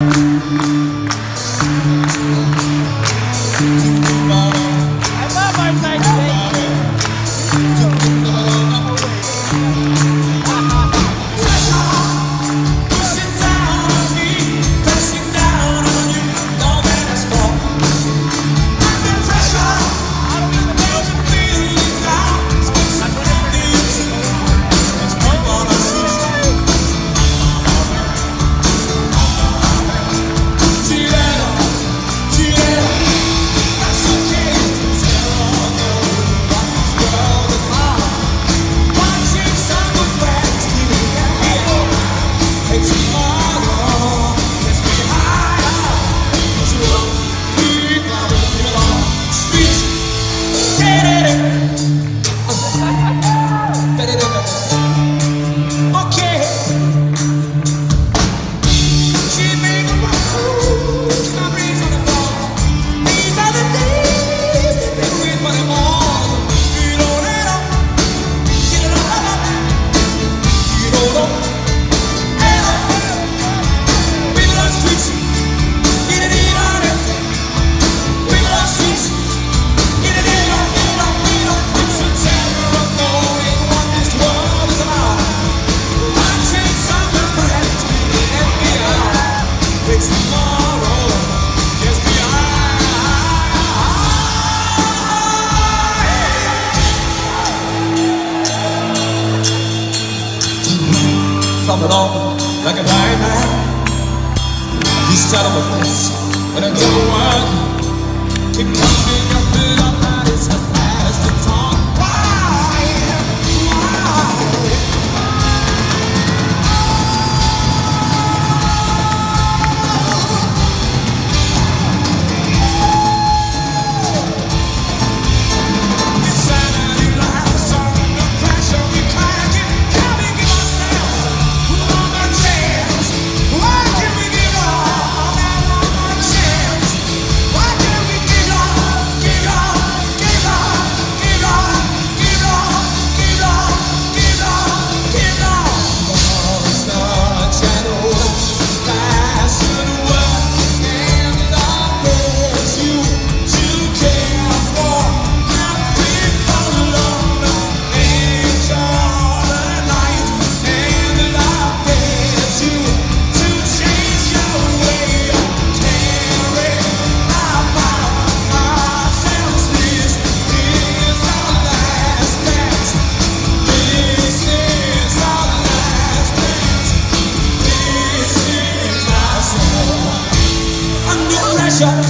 Música on like a nightmare. You start on my face when I don't want. Keep coming up pressure